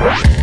What?